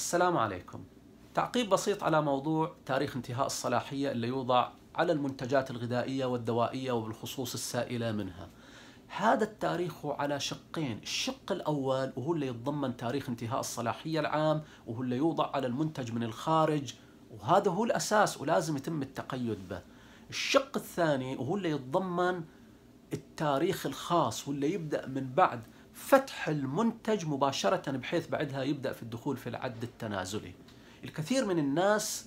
السلام عليكم. تعقيب بسيط على موضوع تاريخ انتهاء الصلاحية اللي يوضع على المنتجات الغذائية والدوائية وبالخصوص السائلة منها. هذا التاريخ على شقين. الشق الأول وهو اللي يتضمن تاريخ انتهاء الصلاحية العام وهو اللي يوضع على المنتج من الخارج وهذا هو الأساس ولازم يتم التقيد به. الشق الثاني وهو اللي يتضمن التاريخ الخاص واللي يبدأ من بعد فتح المنتج مباشرة بحيث بعدها يبدأ في الدخول في العد التنازلي. الكثير من الناس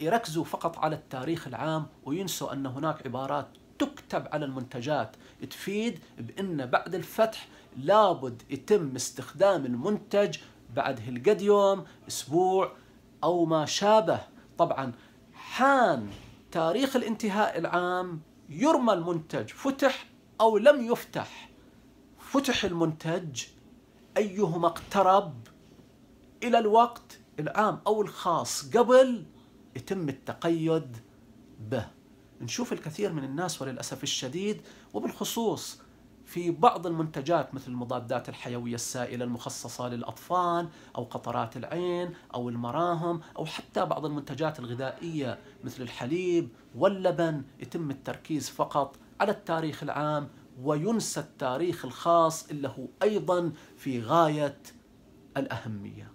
يركزوا فقط على التاريخ العام وينسوا أن هناك عبارات تكتب على المنتجات تفيد بأن بعد الفتح لابد يتم استخدام المنتج بعد هالقد يوم أسبوع أو ما شابه. طبعا حان تاريخ الانتهاء العام يرمى المنتج فتح أو لم يفتح. فتح المنتج أيهما اقترب إلى الوقت العام أو الخاص قبل يتم التقيد به. نشوف الكثير من الناس وللأسف الشديد وبالخصوص في بعض المنتجات مثل المضادات الحيوية السائلة المخصصة للأطفال أو قطرات العين أو المراهم أو حتى بعض المنتجات الغذائية مثل الحليب واللبن يتم التركيز فقط على التاريخ العام وينسى التاريخ الخاص اللي هو أيضا في غاية الأهمية.